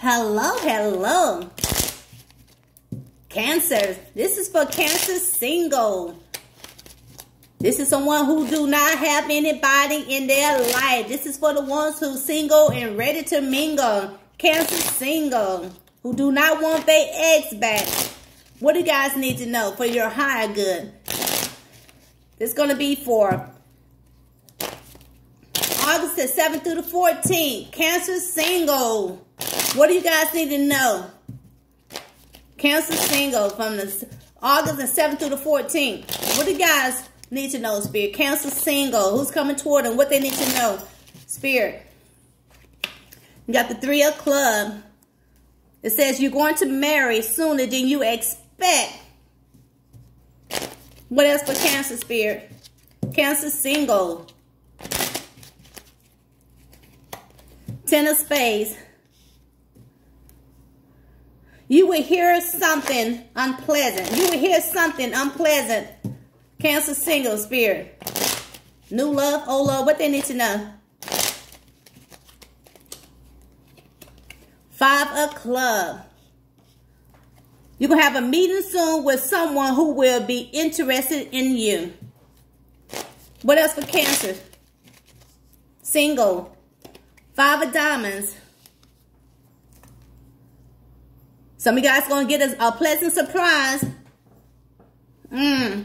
Hello, hello. Cancer. This is for Cancer single. This is someone who do not have anybody in their life. This is for the ones who single and ready to mingle. Cancer single. Who do not want their ex back. What do you guys need to know for your higher good? This is going to be for August the 7th through the 14th. Cancer single. What do you guys need to know? Cancer single from the August the 7th through the 14th. What do you guys need to know, Spirit? Cancer single. Who's coming toward them? What they need to know, Spirit. You got the three of club. It says you're going to marry sooner than you expect. What else for Cancer Spirit? Cancer single. Ten of Spades. You will hear something unpleasant. You will hear something unpleasant. Cancer single spirit. New love, old love, what they need to know. Five of club. You're going to have a meeting soon with someone who will be interested in you. What else for Cancer? Single. Five of diamonds. Some of you guys going to get a, a pleasant surprise. Mmm.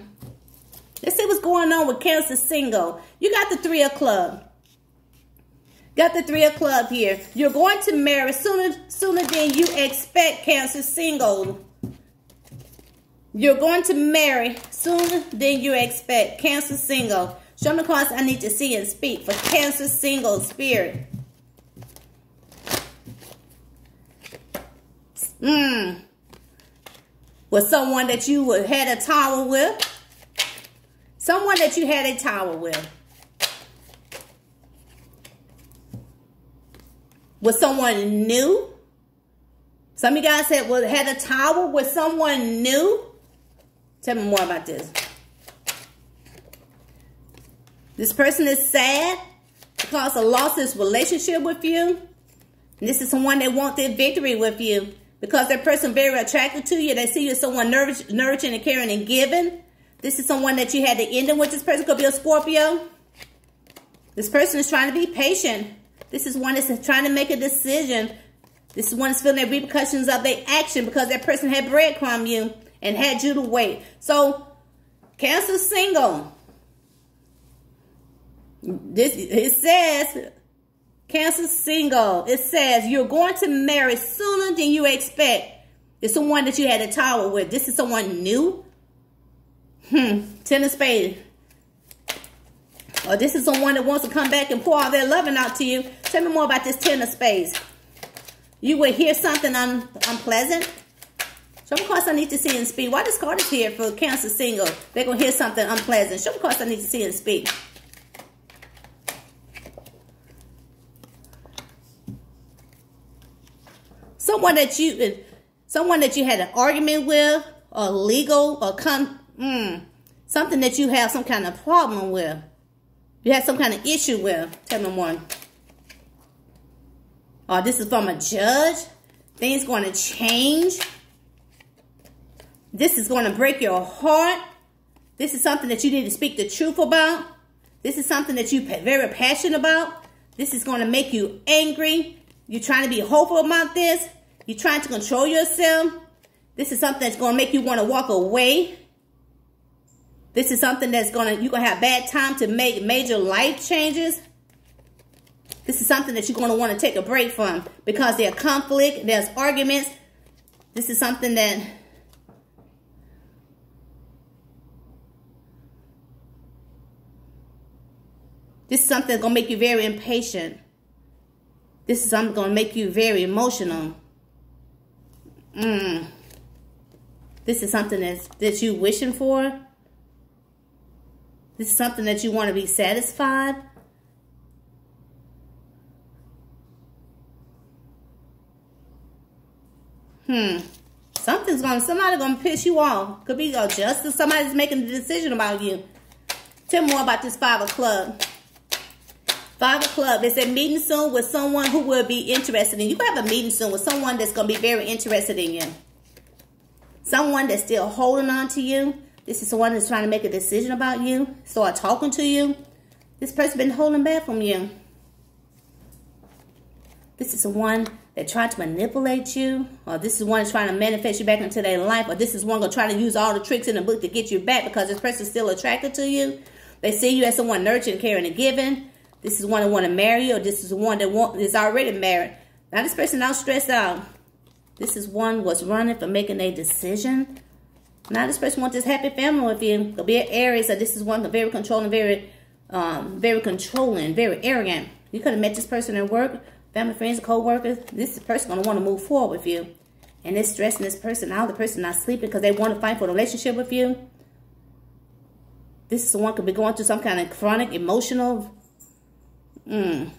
Let's see what's going on with Cancer Single. You got the three of club. Got the three of club here. You're going to marry sooner, sooner than you expect, Cancer Single. You're going to marry sooner than you expect, Cancer Single. Show me the cards I need to see and speak for Cancer Single Spirit. Mm. With someone that you had a tower with. Someone that you had a tower with. With someone new. Some of you guys said well, had a tower with someone new. Tell me more about this. This person is sad because of lost this relationship with you. And this is someone that wants their victory with you because that person very attracted to you. They see you as someone nurturing and caring and giving. This is someone that you had to end in with. This person could be a Scorpio. This person is trying to be patient. This is one that's trying to make a decision. This is one that's feeling the repercussions of their action because that person had breadcrumb you and had you to wait. So, Cancer single. This it says Cancer single. It says you're going to marry sooner than you expect. It's someone that you had a tower with. This is someone new. Hmm. Ten of spades. Or this is someone that wants to come back and pour all their loving out to you. Tell me more about this ten of spades. You will hear something un unpleasant. Show me cards I need to see and speak. Why this card is here for Cancer single? They're going to hear something unpleasant. Show me cards I need to see and speak. Someone that you someone that you had an argument with or legal or come mm, something that you have some kind of problem with. You had some kind of issue with. Tell me one. Or this is from a judge? Things going to change? This is going to break your heart? This is something that you need to speak the truth about? This is something that you're very passionate about? This is going to make you angry you're trying to be hopeful about this you're trying to control yourself. This is something that's going to make you want to walk away. This is something that's going to, you're going to have bad time to make major life changes. This is something that you're going to want to take a break from because there's conflict, there's arguments. This is something that This is something that's going to make you very impatient. This is I'm going to make you very emotional. Mm. This is something that's, that you wishing for. This is something that you want to be satisfied. Hmm. Something's going to, somebody going to piss you off. Could be a justice. Somebody's making a decision about you. Tell more about this five of club. Five o'clock. It's a meeting soon with someone who will be interested in you. You have a meeting soon with someone that's going to be very interested in you. Someone that's still holding on to you. This is someone that's trying to make a decision about you. Start talking to you. This person been holding back from you. This is the one that tried to manipulate you, or this is one that's trying to manifest you back into their life, or this is one gonna try to use all the tricks in the book to get you back because this person's still attracted to you. They see you as someone nurturing, caring, and giving. This is one that want to marry or this is one that want is already married. Now this person now stressed out. This is one was running for making a decision. Now this person wants this happy family with you. Could be an Aries, so this is one very controlling, very, um, very controlling, very arrogant. You could have met this person at work family, friends, co-workers, this person to want to move forward with you. And it's stressing this person out. The person not sleeping because they want to fight for a relationship with you. This is one could be going through some kind of chronic emotional. Mm.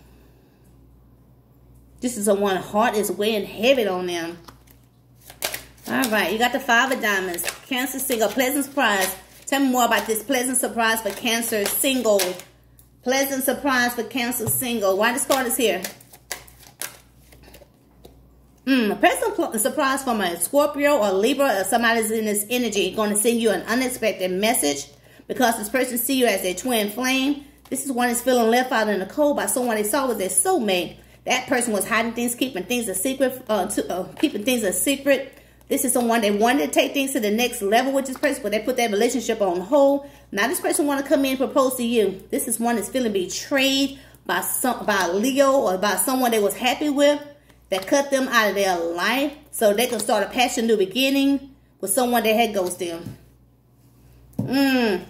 This is the one heart is weighing heavy on them. All right, you got the five of diamonds. Cancer single, pleasant surprise. Tell me more about this pleasant surprise for Cancer single. Pleasant surprise for Cancer single. Why this card is here? Mm, a pleasant surprise from a Scorpio or Libra or somebody's in this energy going to send you an unexpected message because this person see you as a twin flame. This is one that's feeling left out in the cold by someone they saw was their soulmate. That person was hiding things, keeping things a secret, uh, to, uh, keeping things a secret. This is someone they wanted to take things to the next level with this person, but they put that relationship on hold. Now this person want to come in and propose to you. This is one that's feeling betrayed by some by Leo or by someone they was happy with that cut them out of their life so they can start a passion new beginning with someone that had ghosted them. Mm.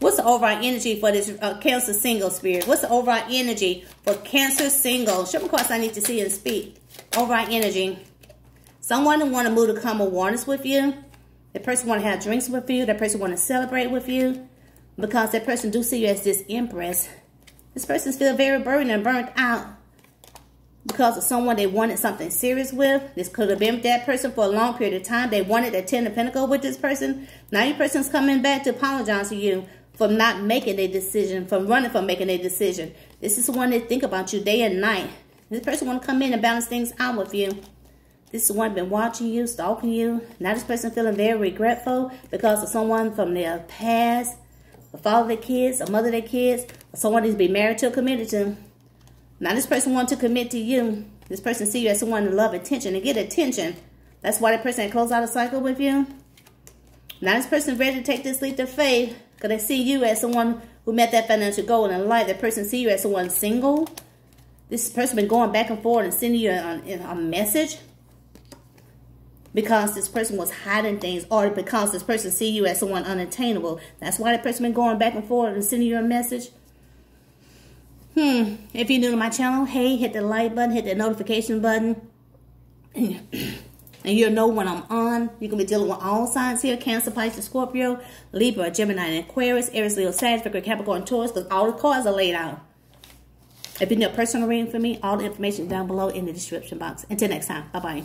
What's the overall energy for this uh, Cancer single spirit? What's the overall energy for Cancer single? Show me cards I need to see and speak. Overall energy. Someone want to move to come awareness with you. That person want to have drinks with you. That person want to celebrate with you. Because that person do see you as this empress. This person's feel very burdened and burnt out because of someone they wanted something serious with. This could have been with that person for a long period of time. They wanted to Ten the Pentacles with this person. Now your person's coming back to apologize to you for not making a decision, from running from making a decision. This is the one that think about you day and night. This person want to come in and balance things out with you. This is one been watching you, stalking you. Now this person feeling very regretful because of someone from their past a father their kids, a mother their kids, someone needs to be married to or committed to. Now this person want to commit to you. This person see you as someone to love attention and get attention. That's why the person that close out a cycle with you. Now this person ready to take this leap of faith because they see you as someone who met that financial goal and in life. That person see you as someone single. This person been going back and forth and sending you a, a message because this person was hiding things or because this person see you as someone unattainable. That's why the person been going back and forth and sending you a message. Hmm. If you're new to my channel, hey, hit the like button, hit the notification button. And you'll know when I'm on. Going to be dealing with all signs here. Cancer, Pisces, Scorpio, Libra, Gemini, and Aquarius, Aries, Leo, Sagittarius, Capricorn, Taurus, because all the cards are laid out. If you need a personal reading for me, all the information down below in the description box. Until next time, bye-bye.